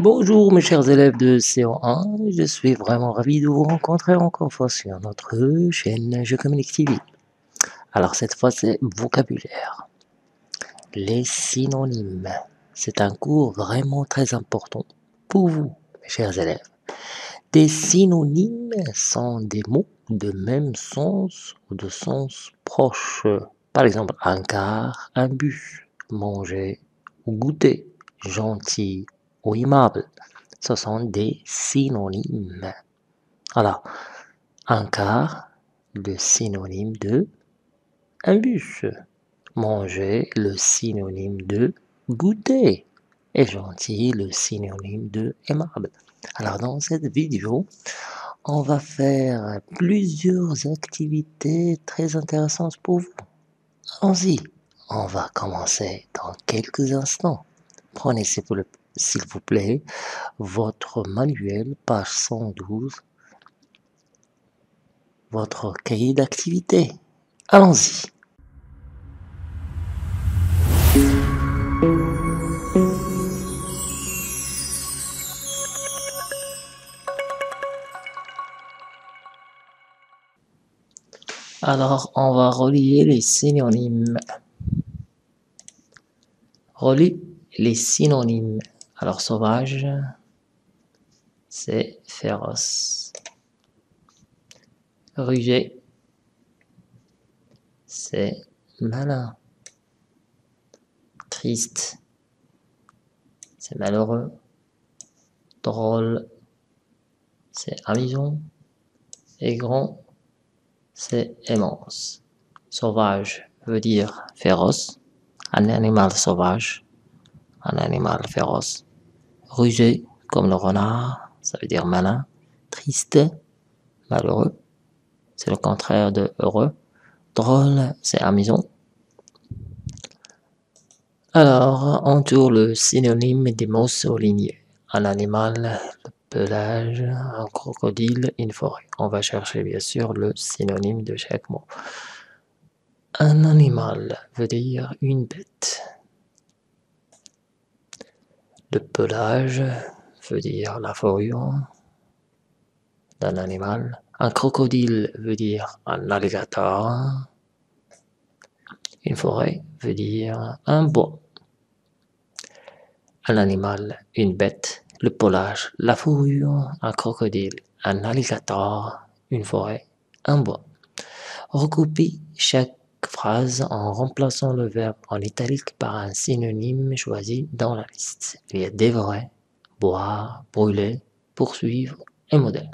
Bonjour mes chers élèves de CO1, je suis vraiment ravi de vous rencontrer encore fois sur notre chaîne Je Communique TV. Alors cette fois c'est vocabulaire. Les synonymes. C'est un cours vraiment très important pour vous, mes chers élèves. Des synonymes sont des mots de même sens ou de sens proche. Par exemple, un quart, un bus, manger ou goûter, gentil ou. Ce sont des synonymes. Alors, un quart, le synonyme de un bus. Manger, le synonyme de goûter. Et gentil, le synonyme de aimable. Alors, dans cette vidéo, on va faire plusieurs activités très intéressantes pour vous. Allons-y, on va commencer dans quelques instants. Prenez s'il vous plaît votre manuel, page 112, votre cahier d'activité. Allons-y. Alors, on va relier les synonymes. Relie les synonymes. Alors, sauvage, c'est féroce. Rusé, c'est malin. Triste, c'est malheureux. Drôle, c'est amusant. Et grand, c'est immense. Sauvage veut dire féroce, un animal sauvage, un animal féroce. Rusé, comme le renard, ça veut dire malin. Triste, malheureux, c'est le contraire de heureux. Drôle, c'est amusant. Alors, on tourne le synonyme des mots soulignés. Un animal, pelage, un crocodile, une forêt. On va chercher bien sûr le synonyme de chaque mot. Un animal veut dire une bête. Le pelage veut dire la fourrure d'un animal. Un crocodile veut dire un alligator. Une forêt veut dire un bois. Un animal, une bête, le pelage, la fourrure, un crocodile, un alligator, une forêt, un bois. Chaque phrase en remplaçant le verbe en italique par un synonyme choisi dans la liste. Il y a dévorer, boire, brûler, poursuivre et modèle.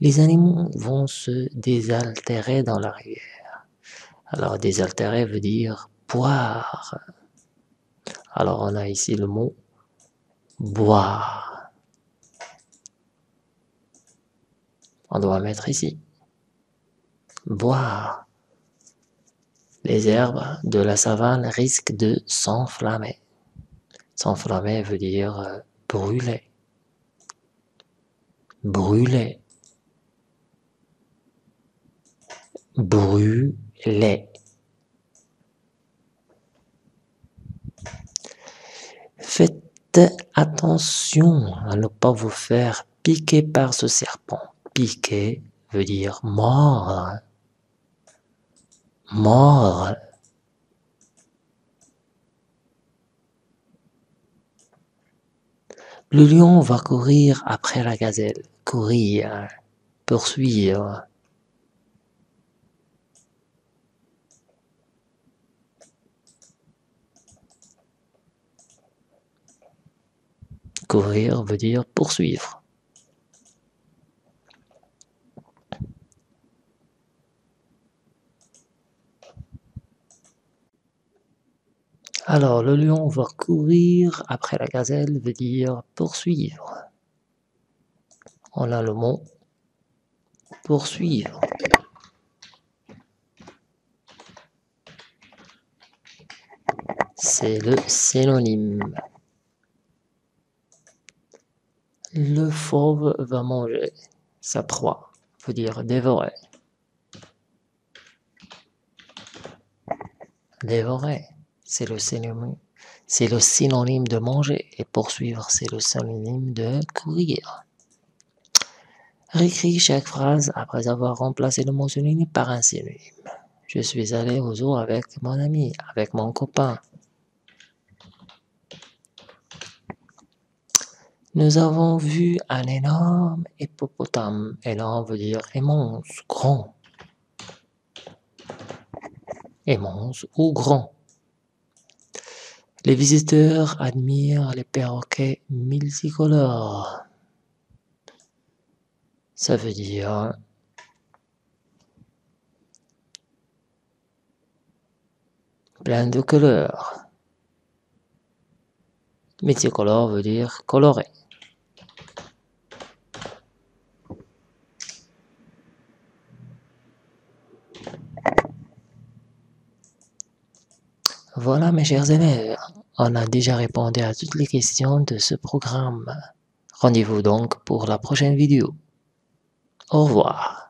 Les animaux vont se désaltérer dans la rivière. Alors désaltérer veut dire boire. Alors on a ici le mot boire. On doit mettre ici. Boire. Les herbes de la savane risquent de s'enflammer. S'enflammer veut dire euh, brûler. Brûler. Brûler. Faites attention à ne pas vous faire piquer par ce serpent. Piquer veut dire mordre. Mordre. Le lion va courir après la gazelle. Courir. Poursuivre. Courir veut dire poursuivre. Alors, le lion va courir après la gazelle veut dire poursuivre. On a le mot poursuivre. C'est le synonyme. Le fauve va manger sa proie, veut dire dévorer. Dévorer, c'est le synonyme, de manger et poursuivre, c'est le synonyme de courir. Récris chaque phrase après avoir remplacé le mot synonyme par un synonyme. Je suis allé au zoo avec mon ami, avec mon copain. Nous avons vu un énorme hippopotame. Énorme veut dire immense, grand. Immense ou grand. Les visiteurs admirent les perroquets multicolores. Ça veut dire plein de couleurs. Multicolore veut dire coloré. Voilà mes chers élèves, on a déjà répondu à toutes les questions de ce programme. Rendez-vous donc pour la prochaine vidéo. Au revoir.